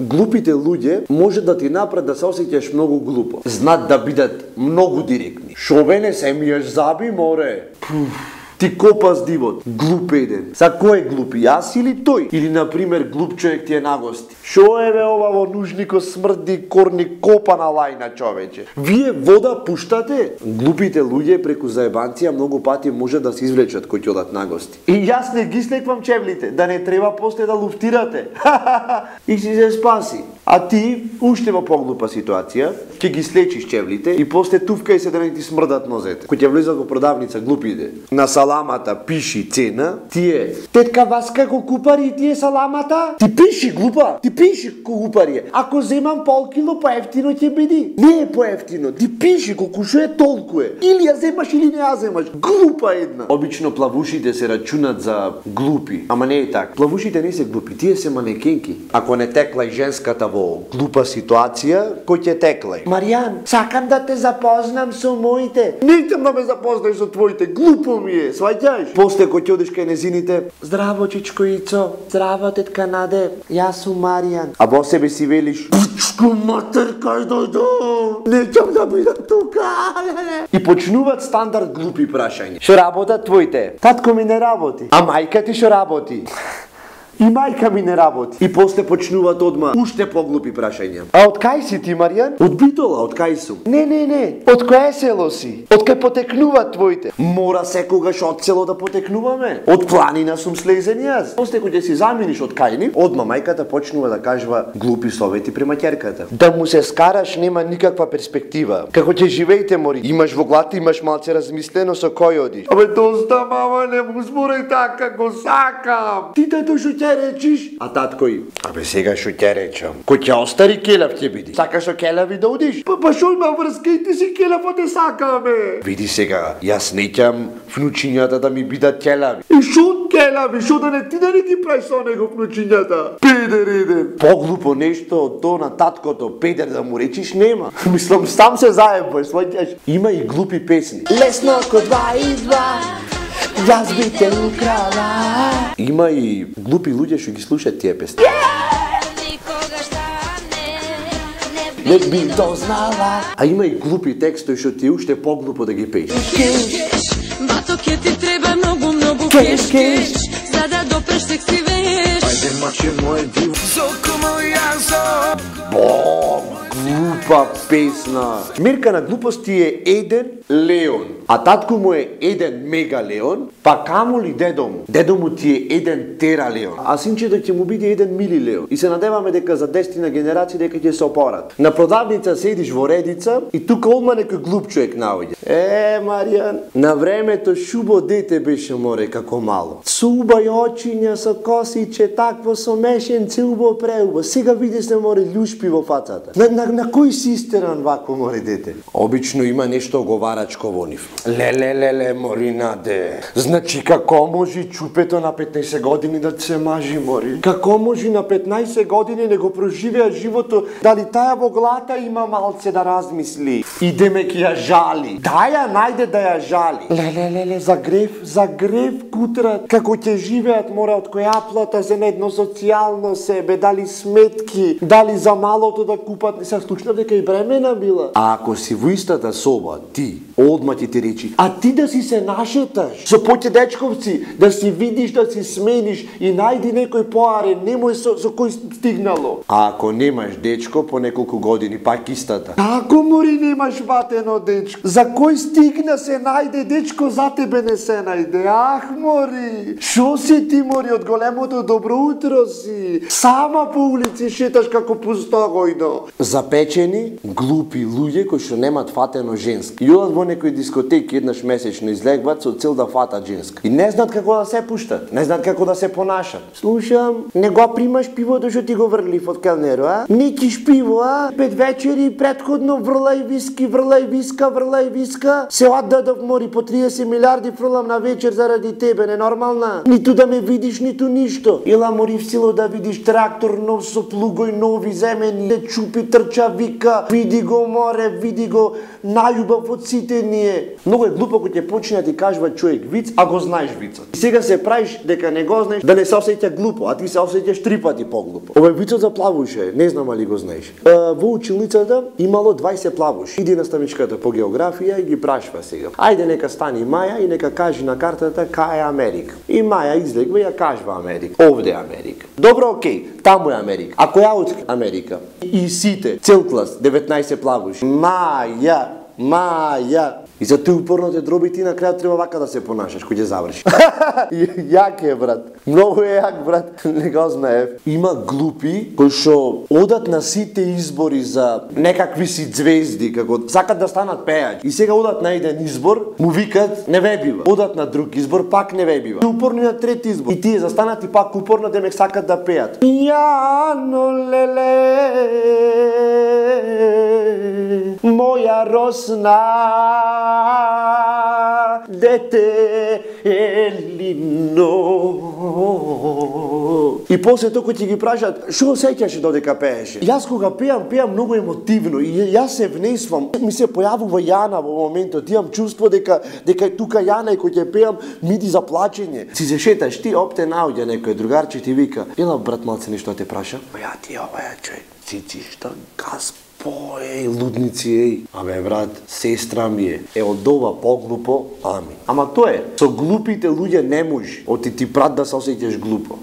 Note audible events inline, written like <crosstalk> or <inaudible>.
Глупите луѓе може да ти направат да се осеќаш многу глупо. Знат да бидат многу директни. Шо бе не се миеш заби, море? Пуф. Ти копас дивот, глуп еден. За кој е глупи, јас или тој? Или, на пример, глуп човек ти е нагости. Шо е бе ова во нужнико смрди корни копа на лајна човече? Вие вода пуштате? Глупите луѓе преку заебанција многу пати може да се извлечат кој ќе одат нагости. И јас не ги слеквам чевлите, да не треба после да луфтирате. <laughs> и си се спаси. А ти, уште во поглупа ситуација, ќе ги слечиш чевлите и после тувкај се да не ти смрдат нозете. Кој ќе влезат во продавница глупиде. На саламата пиши цена, тие тетка Васка го купари тие саламата? Ти пиши глупа, ти пиши купари. Ако земам пол кило поевтино ќе биде. Не е поевтино, ти пиши колку што е толку е. Или ја земаш или не ја земаш. Глупа една. Обично плавушите се рачунат за глупи, ама не е така. Плавушите не се глупи, тие се манекенки. Ако не текла и женската во глупа ситуација, кој ќе текла? Маријан, сакам да те запознам со моите. Не идам да ме запознаеш со твоите, глупо ми е, сваќаш? После кој ќе одиш кај незините, здраво чичко Ицо, здраво тетка Наде, јас сум Маријан. А во себе си велиш, пучко матер кај дојдо, не ќам да бидам тука. И почнуваат стандард глупи прашања. Што работат твоите? Татко ми не работи. А мајка ти што работи? <laughs> И мајка ми не работи. И после почнуваат одма уште поглупи прашања. А од кај си ти, Маријан? Од Битола, од кај сум? Не, не, не. Од кое село си? Од кај потекнуваат твоите? Мора секогаш од село да потекнуваме. Од планина сум слезен јас. После кога си замениш од кај ни, одма мајката почнува да кажува глупи совети према ќерката. Да му се скараш нема никаква перспектива. Како ќе живеете, мори? Имаш во глата, имаш малце размислено со кој одиш. Абе, доста, мама, не му зборај така, го сакам. Ти тато што ќе речиш? А татко и, абе сега што ќе речам? Кој ќе остари келав ќе биде? Сакаш со келави да одиш? Па па шо има врска и ти си келав, а те сакаме. Види сега, јас неќам внучињата да ми бидат келави. И шо келави, шо да не ти да не ги правиш со него внучињата? Педер еден. Поглупо нешто од то на таткото, педер да му речиш нема. <laughs> Мислам, сам се заебаш, сваќаш. Има и глупи песни. Лесно ко два и два, Јас би те украла. Има и глупи луѓе што ги слушаат тие песни. Не би дознала. А има и глупи текстови што ти уште поглупо да ги пееш. Бато ке ти треба многу, многу Кеш, кеш, кеш. кеш За да допреш секси веш Ајде маче мој глупа песна. Мирка на глупости е еден леон, а татко му е еден мега леон, па камо ли дедо му? Дедо му ти е еден тера леон, а синчето ќе му биде еден мили леон. И се надеваме дека за дестина генерација дека ќе се опорат. На продавница седиш во редица и тука одма некој глуп човек наоѓа. Е, Маријан, на времето шубо дете беше море како мало. Суба и очиња, со косиче, такво со мешенце, убо преубо. Сега видиш не море љушпи во фацата. На, на, на кој си истеран вако море дете? Обично има нешто оговарачко во нив. Леле, леле, моринаде. Значи, како може чупето на 15 години да се мажи, мори? Како може на 15 години не го проживеа живото, дали таа во глата има малце да размисли? Идеме ќе ја жали. Да ја најде да ја жали. Леле, леле, за грев, за грев кутра, како ќе живеат мора од која плата за едно социјално себе, дали сметки, дали за малото да купат, не се случна дека и бремена била. А ако си во истата соба, ти, одма ти ти речи, а ти да си се нашеташ, со поќе дечковци, да си видиш, да си смениш и најди некој поарен, немој со, со кој стигнало. А ако немаш дечко по неколку години, пак истата. Како мори немаш ватено дечко? За кој стигна се најде дечко, за тебе не се најде. Ах, мори, шо си ти, мори, од големото добро утро си. Сама по улици шеташ како пустогојно. Запечени, глупи луѓе кои што немаат фатено женски. И одат во некој дискотеки еднаш месечно излегват со цел да фатат женска. И не знаат како да се пуштат, не знаат како да се понашат. Слушам, не го примаш пивото што ти го врлив од келнеро, а? Не киш пиво, а? Пет вечери предходно врлај виски, врлај виска, врлај виска. Се оддадов мори по 30 милиарди фрлам на вечер заради тебе, ненормална. Ниту да ме видиш, ниту ништо. Ила мори в сило да видиш трактор нов со плугој нови земени, се чупи, трча, вика, вика, види го море, види го најубав од сите ние. Многу е глупо кога ќе почне да ти кажува човек виц, а го знаеш вицот. И сега се правиш дека не го знаеш, да не се осеќа глупо, а ти се осеќаш три пати поглупо. Овој вицот за плавуше, не знам али го знаеш. Во училницата имало 20 плавуши. Иди наставничката по географија и ги прашва сега. Ајде нека стани Маја и нека кажи на картата кај е Америка. И Маја излегва и ја кажува Америка. Овде е Америка. Добро, окей, таму е Америка. А која од Америка? И сите, цел клас, 19 плавуши. Маја, Маја. И за тој упорно те дроби ти на крајот треба вака да се понашаш кога ќе заврши. <laughs> јак е брат. Многу е јак брат. <laughs> Не го знаев. Има глупи кои што одат на сите избори за некакви си звезди како сакат да станат пејачи. И сега одат на еден избор, му викат не ве бива. Одат на друг избор, пак не ве бива. И упорно на трети избор. И тие застанат и пак упорно демек сакат да пеат. Јано леле моја росна дете Елино. И после тоа кој ќе ги прашат, што сеќаш додека пееше? Јас кога пеам, пеам многу емотивно и јас се внесвам. Ми се појавува Јана во моментот, имам чувство дека дека тука Јана и кој ќе пеам миди за плачење. Си се шеташ ти опте наоѓа некој другарче ти вика, ела брат малце нешто те праша? Па ја ти ова ја човек, цици што газ По, еј, лудници, еј. Абе, брат, сестра ми е. Е, од ова поглупо, ами. Ама тоа е. Со глупите луѓе не може. Оти ти прат да се осеќаш глупо.